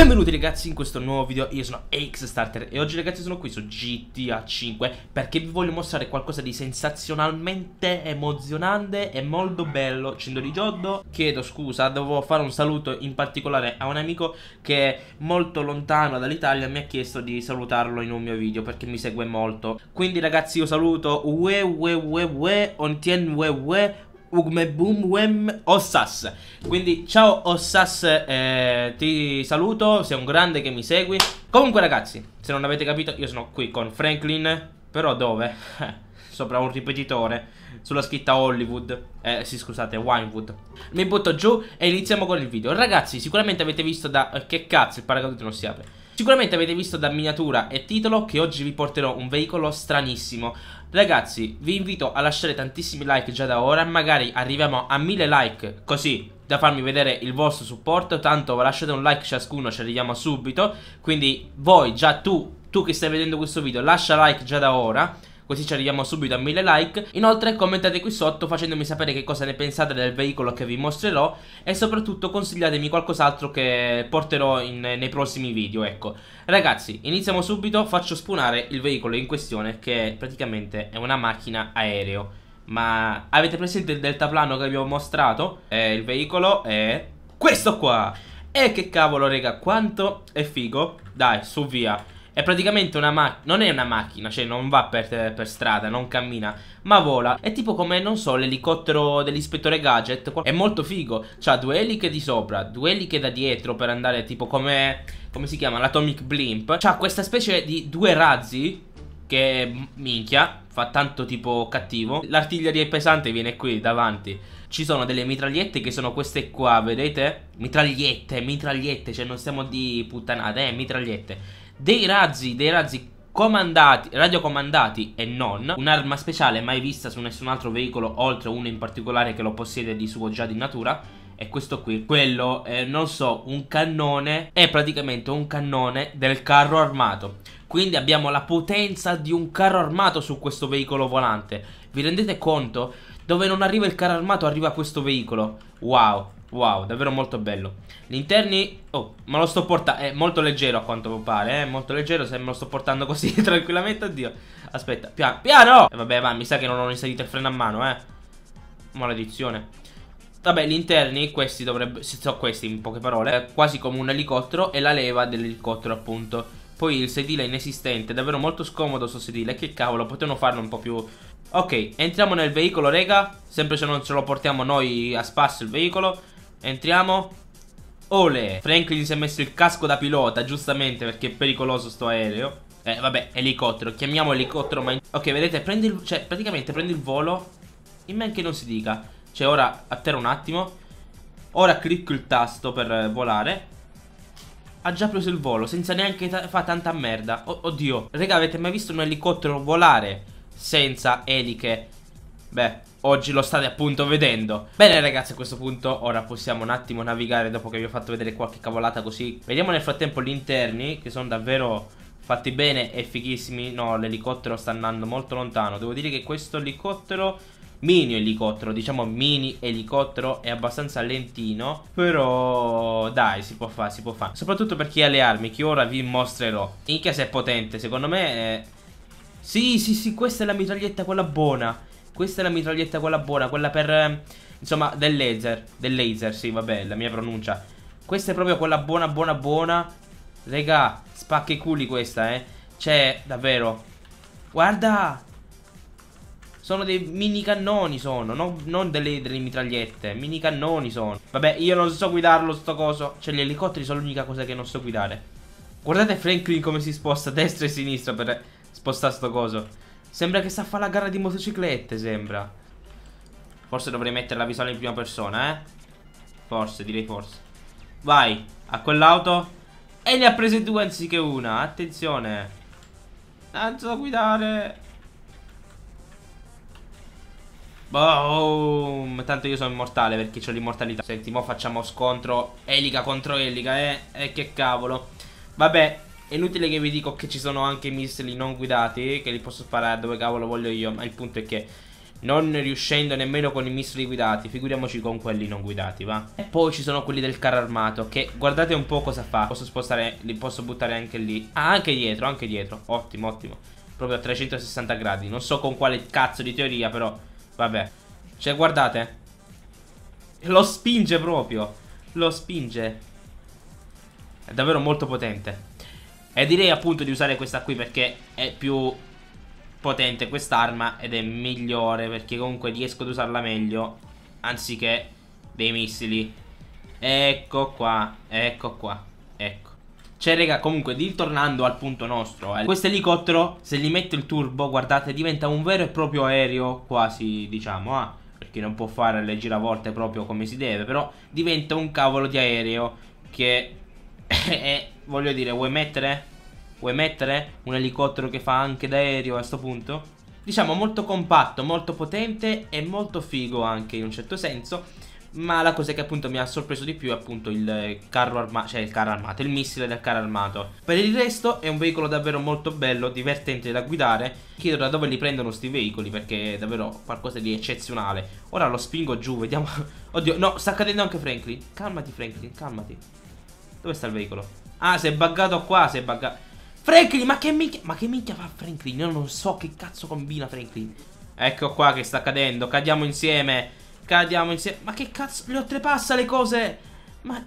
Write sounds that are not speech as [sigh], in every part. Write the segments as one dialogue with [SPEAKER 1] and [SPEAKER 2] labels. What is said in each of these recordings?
[SPEAKER 1] Benvenuti ragazzi in questo nuovo video, io sono Xstarter e oggi ragazzi sono qui su GTA 5 perché vi voglio mostrare qualcosa di sensazionalmente emozionante e molto bello. Cendo di Gioddo, chiedo scusa, devo fare un saluto in particolare a un amico che è molto lontano dall'Italia mi ha chiesto di salutarlo in un mio video perché mi segue molto. Quindi ragazzi io saluto Ue Ue Ue Ue Ontien Ue Ue Ugmebumwem Ossas. Quindi ciao Ossas, eh, ti saluto, sei un grande che mi segui. Comunque ragazzi, se non avete capito, io sono qui con Franklin, però dove? [laughs] Sopra un ripetitore, sulla scritta Hollywood, eh sì scusate, Winewood. Mi butto giù e iniziamo con il video. Ragazzi, sicuramente avete visto da... Eh, che cazzo, il paracadute non si apre. Sicuramente avete visto da miniatura e titolo che oggi vi porterò un veicolo stranissimo. Ragazzi, vi invito a lasciare tantissimi like già da ora Magari arriviamo a 1000 like Così da farmi vedere il vostro supporto. Tanto lasciate un like ciascuno, ci arriviamo subito. Quindi voi, già tu, tu che stai vedendo questo video Lascia like già da ora così ci arriviamo subito a 1000 like. Inoltre commentate qui sotto facendomi sapere che cosa ne pensate del veicolo che vi mostrerò e soprattutto consigliatemi qualcos'altro che porterò in, nei prossimi video, ecco. Ragazzi, iniziamo subito, faccio spunare il veicolo in questione che praticamente è una macchina aereo. Ma avete presente il deltaplano che vi ho mostrato? Eh, il veicolo è questo qua. E che cavolo, raga, quanto è figo. Dai, su via. È praticamente una macchina, non è una macchina, cioè non va per, per, strada, non cammina, ma vola. È tipo come, non so, l'elicottero dell'ispettore Gadget. È molto figo. C'ha due eliche di sopra, due eliche da dietro per andare tipo come, come si chiama, l'Atomic Blimp. C'ha questa specie di due razzi che, minchia, fa tanto tipo cattivo. L'artiglieria pesante viene qui davanti. Ci sono delle mitragliette che sono queste qua, vedete? Mitragliette, mitragliette, cioè non stiamo di puttanate, eh, mitragliette dei razzi, dei razzi comandati, radiocomandati e non, un'arma speciale mai vista su nessun altro veicolo oltre uno in particolare che lo possiede di suo già di natura. E questo qui, quello, eh, non so, un cannone, è praticamente un cannone del carro armato. Quindi abbiamo la potenza di un carro armato su questo veicolo volante. Vi rendete conto? Dove non arriva il carro armato arriva questo veicolo. Wow, Wow, davvero molto bello. Gli interni... Oh, ma lo sto portando... È molto leggero a quanto pare, eh. Molto leggero se me lo sto portando così [laughs] tranquillamente. Oddio. Aspetta, piano. Piano! E eh, vabbè, va, mi sa che non ho inserito il freno a mano, eh. Maledizione. Vabbè, gli interni, questi dovrebbero... Sono questi, in poche parole. Quasi come un elicottero e la leva dell'elicottero, appunto. Poi il sedile inesistente, davvero molto scomodo sto sedile. Che cavolo, potevano farlo un po' più... Ok, entriamo nel veicolo, rega. Sempre se non ce lo portiamo noi a spasso il veicolo. Entriamo? Ole! Franklin si è messo il casco da pilota Giustamente perché è pericoloso sto aereo. Eh vabbè elicottero. Chiamiamo elicottero ma Ok vedete prendi il Cioè praticamente prendi il volo In men che non si dica. Cioè ora atterra un attimo. Ora clicco il tasto per volare. Ha già preso il volo senza neanche fa tanta merda. Oh, Oddio. Raga avete mai visto un elicottero volare senza eliche Beh oggi lo state appunto vedendo. Bene ragazzi a questo punto ora possiamo un attimo navigare dopo che vi ho fatto vedere qualche cavolata così. Vediamo nel frattempo gli interni che sono davvero fatti bene e fighissimi. No l'elicottero sta andando molto lontano. Devo dire che questo elicottero mini elicottero, diciamo mini elicottero è abbastanza lentino Però dai si può fare, si può fare Soprattutto per chi ha le armi che ora vi mostrerò. Inchia se è potente, secondo me è... Sì sì sì questa è la mitraglietta quella buona questa è la mitraglietta quella buona, quella per... Eh, insomma, del laser. Del laser, sì, vabbè, la mia pronuncia. Questa è proprio quella buona, buona, buona. Regà, spacca i culi questa, eh. C'è, davvero. Guarda! Sono dei mini cannoni, sono. Non, non delle, delle, mitragliette. Mini cannoni sono. Vabbè, io non so guidarlo, sto coso. Cioè, gli elicotteri sono l'unica cosa che non so guidare. Guardate Franklin come si sposta destra e sinistra per spostare sto coso. Sembra che sta a fare la gara di motociclette, sembra. Forse dovrei mettere la visuale in prima persona, eh? Forse, direi forse. Vai, a quell'auto. E ne ha prese due anziché una. Attenzione. Non so guidare. Boom. Tanto io sono immortale perché ho l'immortalità. Senti, mo facciamo scontro elica contro elica, eh? E che cavolo. Vabbè, è inutile che vi dico che ci sono anche missili non guidati Che li posso sparare dove cavolo voglio io Ma il punto è che Non riuscendo nemmeno con i missili guidati Figuriamoci con quelli non guidati, va? E poi ci sono quelli del carro armato Che guardate un po' cosa fa. Posso spostare, li posso buttare anche lì. Ah, anche dietro, anche dietro. Ottimo, ottimo. Proprio a 360 gradi. Non so con quale cazzo di teoria, però Vabbè. Cioè, guardate. Lo spinge proprio. Lo spinge. È davvero molto potente E direi appunto di usare questa qui perché è più potente quest'arma ed è migliore perché comunque riesco ad usarla meglio anziché dei missili. Ecco qua, ecco qua, ecco. Cioè, raga, comunque, ritornando al punto nostro, eh, questo elicottero, se gli metto il turbo, guardate, diventa un vero e proprio aereo, quasi, diciamo, ah, perché non può fare le giravolte proprio come si deve, però diventa un cavolo di aereo che, [laughs] è, voglio dire, vuoi mettere Vuoi mettere un elicottero che fa anche d'aereo a questo punto? Diciamo molto compatto, molto potente e molto figo anche in un certo senso ma la cosa che appunto mi ha sorpreso di più è appunto il carro armato, cioè il carro armato, il missile del carro armato. Per il resto è un veicolo davvero molto bello, divertente da guidare. Chiedo da dove li prendono sti veicoli perché è davvero qualcosa di eccezionale. Ora lo spingo giù, vediamo. [laughs] Oddio, no, sta cadendo anche Franklin. Calmati Franklin, calmati. Dove sta il veicolo? Ah, si è buggato qua, si è buggato. Franklin, ma che minchia Ma che minchia fa Franklin? Io non so che cazzo combina Franklin Ecco qua che sta cadendo Cadiamo insieme Cadiamo insieme Ma che cazzo Le oltrepassa le cose Ma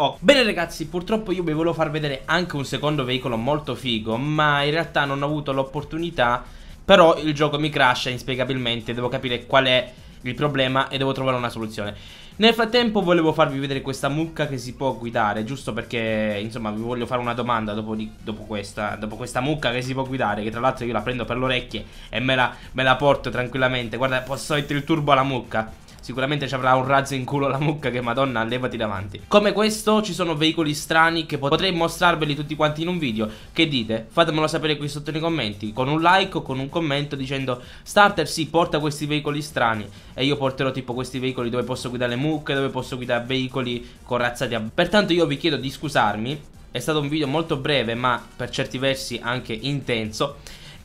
[SPEAKER 1] Oh, bene ragazzi, purtroppo io vi volevo far vedere anche un secondo veicolo molto figo, ma in realtà non ho avuto l'opportunità, però il gioco mi crasha inspiegabilmente, devo capire qual è il problema e devo trovare una soluzione. Nel frattempo volevo farvi vedere questa mucca che si può guidare, giusto perché, insomma, vi voglio fare una domanda dopo, di, dopo, questa, dopo questa mucca che si può guidare, che tra l'altro io la prendo per le orecchie e me la, me la porto tranquillamente. Guarda, posso mettere il turbo alla mucca. Sicuramente ci avrà un razzo in culo la mucca che madonna levati davanti Come questo ci sono veicoli strani che potrei mostrarveli tutti quanti in un video. Che dite? Fatemelo sapere qui sotto nei commenti. Con un like o con un commento dicendo Starter sì porta questi veicoli strani E io porterò tipo questi veicoli dove posso guidare le mucche Dove posso guidare veicoli corazzati a... Pertanto io vi chiedo di scusarmi È stato un video molto breve ma per certi versi anche intenso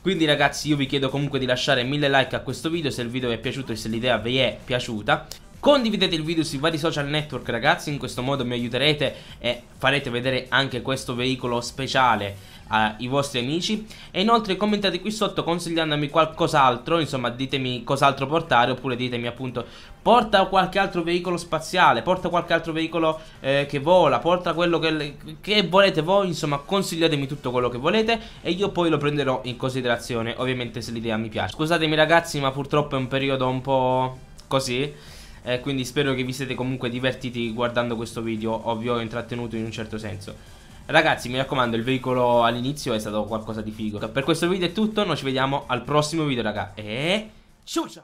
[SPEAKER 1] quindi ragazzi io vi chiedo comunque di lasciare mille like a questo video se il video vi è piaciuto e se l'idea vi è piaciuta. Condividete il video sui vari social network ragazzi, in questo modo mi aiuterete e farete vedere anche questo veicolo speciale ai vostri amici e inoltre commentate qui sotto consigliandomi qualcos'altro, insomma ditemi cos'altro portare oppure ditemi appunto porta qualche altro veicolo spaziale, porta qualche altro veicolo eh, che vola, porta quello che, che volete voi, insomma consigliatemi tutto quello che volete e io poi lo prenderò in considerazione, ovviamente se l'idea mi piace. Scusatemi ragazzi ma purtroppo è un periodo un po' così eh, quindi spero che vi siete comunque divertiti guardando questo video o vi ho intrattenuto in un certo senso. Ragazzi mi raccomando il veicolo all'inizio è stato qualcosa di figo. Per questo video è tutto Noi ci vediamo al prossimo video raga. E ciao ciao